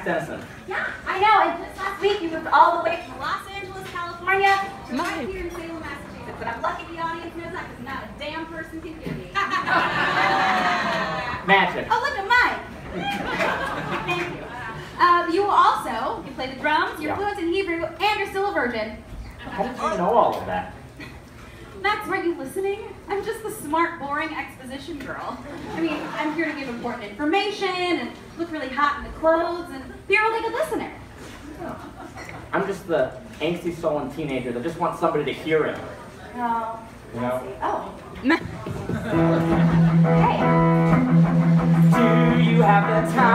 I'm Max Dennison. Yeah, I know. And just last week you moved all the way from Los Angeles, California to right here in Salem, Massachusetts. But I'm lucky the audience knows that because not a damn person can hear me. Magic. oh, look at Mike. Thank you. Uh, you also, you play the drums, you're Yeah. fluent in Hebrew, and you're still a virgin. How did you know all of that? Max, weren't you listening? I'm just the smart, boring exposition girl. I mean, I'm here to give important information and look really hot in the clothes and be a really good listener. Oh. I'm just the angsty sullen teenager that just wants somebody to hear him. Oh, You know? oh. hey. Do you have the time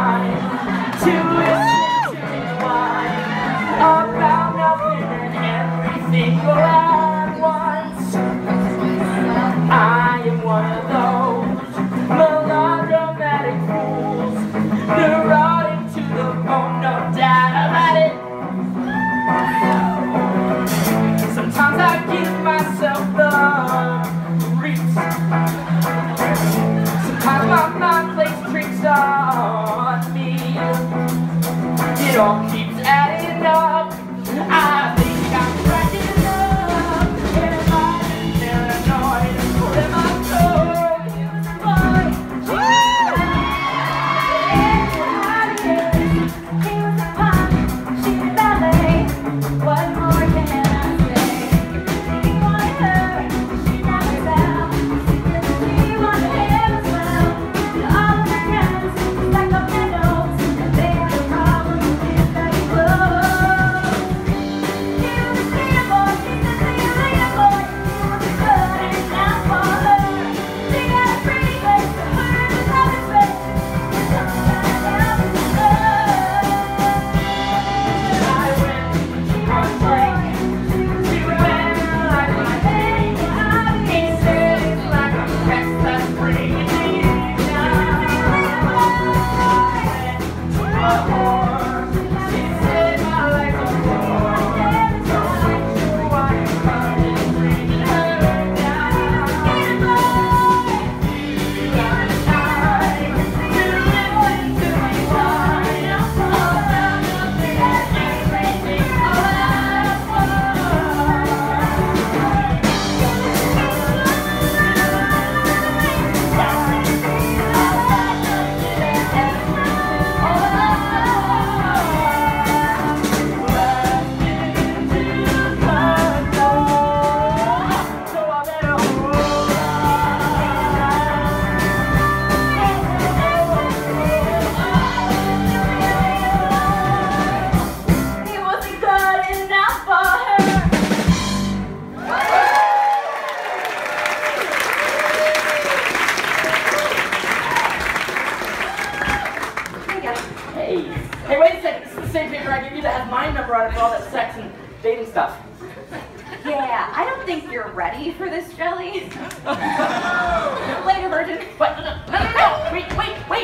Sometimes I give myself the. Sometimes my mind plays tricks on me. It all A Hey, wait a second. This is the same paper I gave you that has my number on it for all that sex and dating stuff. Yeah, I don't think you're ready for this jelly. Later, virgin. But no, no, no, no, no. Wait, wait, wait.